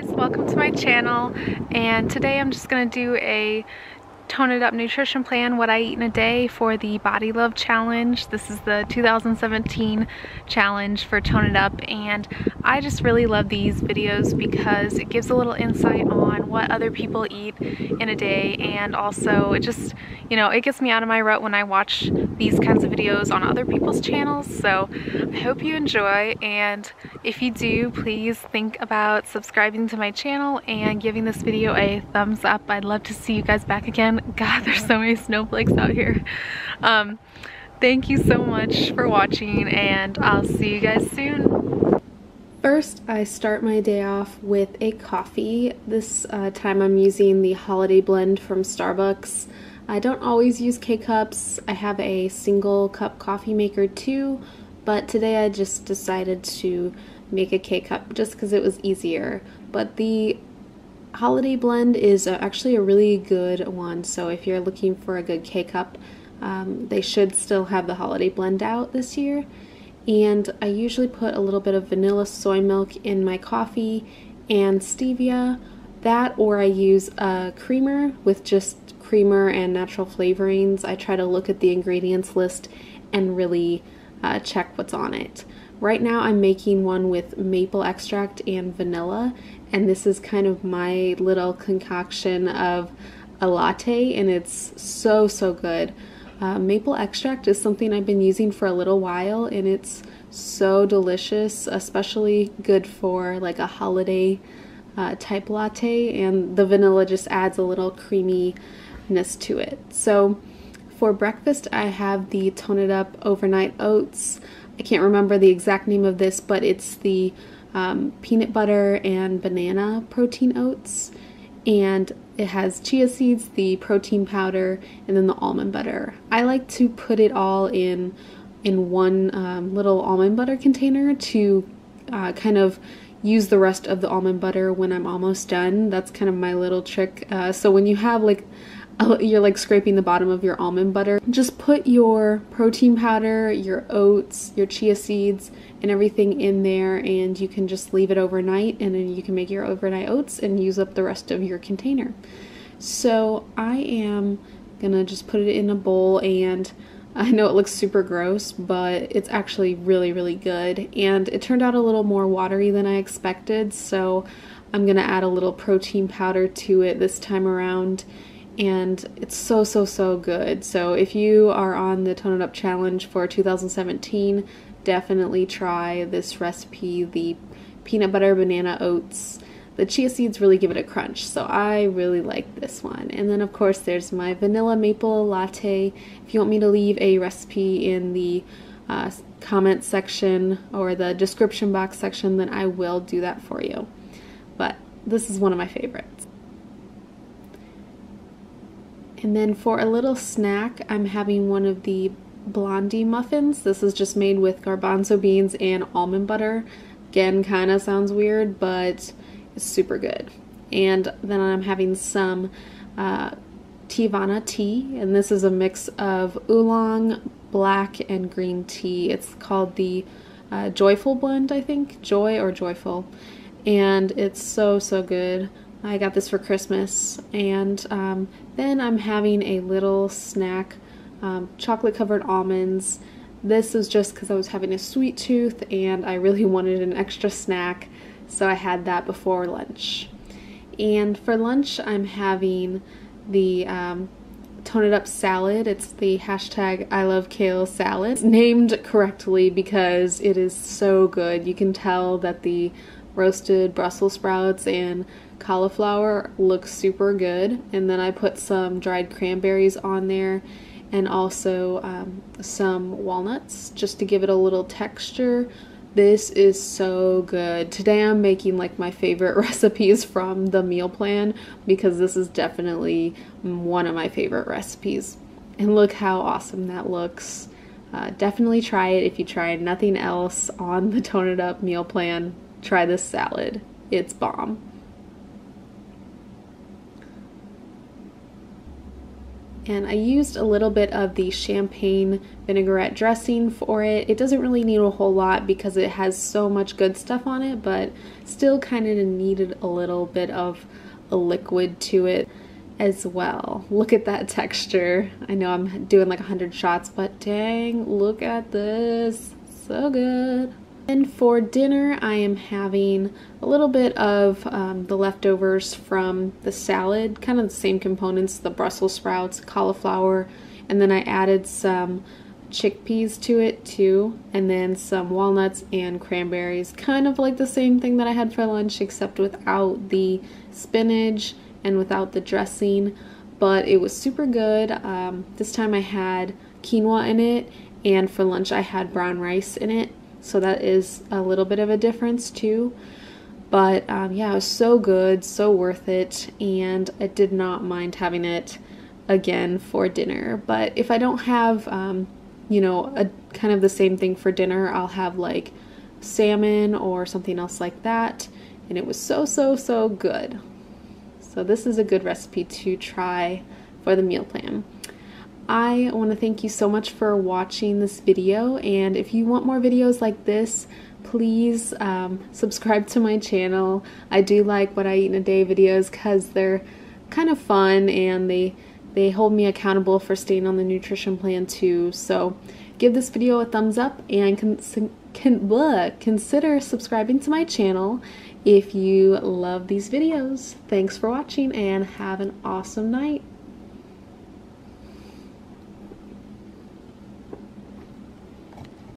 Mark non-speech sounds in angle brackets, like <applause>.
guys welcome to my channel and today I'm just gonna do a Tone It Up nutrition plan, what I eat in a day for the Body Love Challenge. This is the 2017 challenge for Tone It Up and I just really love these videos because it gives a little insight on what other people eat in a day and also it just, you know, it gets me out of my rut when I watch these kinds of videos on other people's channels. So I hope you enjoy and if you do, please think about subscribing to my channel and giving this video a thumbs up. I'd love to see you guys back again God, there's so many snowflakes out here. Um, thank you so much for watching and I'll see you guys soon. First, I start my day off with a coffee. This uh, time I'm using the Holiday Blend from Starbucks. I don't always use K-Cups. I have a single cup coffee maker too, but today I just decided to make a K-Cup just because it was easier. But the Holiday Blend is actually a really good one, so if you're looking for a good K-Cup, um, they should still have the Holiday Blend out this year. And I usually put a little bit of vanilla soy milk in my coffee and stevia. That or I use a creamer with just creamer and natural flavorings. I try to look at the ingredients list and really uh, check what's on it. Right now I'm making one with maple extract and vanilla and this is kind of my little concoction of a latte and it's so so good. Uh, maple extract is something I've been using for a little while and it's so delicious especially good for like a holiday uh, type latte and the vanilla just adds a little creaminess to it. So for breakfast I have the Tone It Up overnight oats. I can't remember the exact name of this, but it's the um, peanut butter and banana protein oats. And it has chia seeds, the protein powder, and then the almond butter. I like to put it all in in one um, little almond butter container to uh, kind of use the rest of the almond butter when I'm almost done. That's kind of my little trick. Uh, so when you have like Oh, you're like scraping the bottom of your almond butter. Just put your protein powder, your oats, your chia seeds, and everything in there and you can just leave it overnight and then you can make your overnight oats and use up the rest of your container. So I am gonna just put it in a bowl and I know it looks super gross, but it's actually really, really good. And it turned out a little more watery than I expected, so I'm gonna add a little protein powder to it this time around and it's so so so good. So if you are on the tone it up challenge for 2017 definitely try this recipe the peanut butter banana oats. The chia seeds really give it a crunch so i really like this one. And then of course there's my vanilla maple latte. If you want me to leave a recipe in the uh, comment section or the description box section then i will do that for you. But this is one of my favorites and then for a little snack, I'm having one of the blondie muffins. This is just made with garbanzo beans and almond butter. Again, kind of sounds weird, but it's super good. And then I'm having some uh, Teavana tea, and this is a mix of oolong, black, and green tea. It's called the uh, Joyful blend, I think. Joy or Joyful. And it's so, so good. I got this for Christmas. And um, then I'm having a little snack, um, chocolate covered almonds. This is just because I was having a sweet tooth and I really <laughs> wanted an extra snack, so I had that before lunch. And for lunch, I'm having the um, Tone It Up salad. It's the hashtag I love kale salad. It's named correctly because it is so good. You can tell that the roasted Brussels sprouts and cauliflower looks super good. And then I put some dried cranberries on there and also um, some walnuts just to give it a little texture. This is so good. Today I'm making like my favorite <laughs> recipes from the meal plan because this is definitely one of my favorite recipes. And look how awesome that looks. Uh, definitely try it if you try nothing else on the tone it up meal plan. Try this salad. It's bomb and I used a little bit of the champagne vinaigrette dressing for it. It doesn't really need a whole lot because it has so much good stuff on it, but still kind of needed a little bit of a liquid to it as well. Look at that texture. I know I'm doing like 100 shots, but dang, look at this. So good. And for dinner, I am having a little bit of um, the leftovers from the salad, kind of the same components, the Brussels sprouts, cauliflower, and then I added some chickpeas to it too, and then some walnuts and cranberries. Kind of like the same thing that I had for lunch, except without the spinach and without the dressing, but it was super good. Um, this time I had quinoa in it, and for lunch I had brown rice in it so that is a little bit of a difference too. But um, yeah, it was so good, so worth it, and I did not mind having it again for dinner. But if I don't have, um, you know, a kind of the same thing for dinner, I'll have like salmon or something else like that. And it was so, so, so good. So this is a good recipe to try for the meal plan. I want to thank you so much for watching this video and if you want more videos like this please um, subscribe to my channel. I do like what I eat in a day videos because they're kind of fun and they they hold me accountable for staying on the nutrition plan too. So give this video a thumbs up and can, consider subscribing to my channel if you love these videos. Thanks for watching and have an awesome night.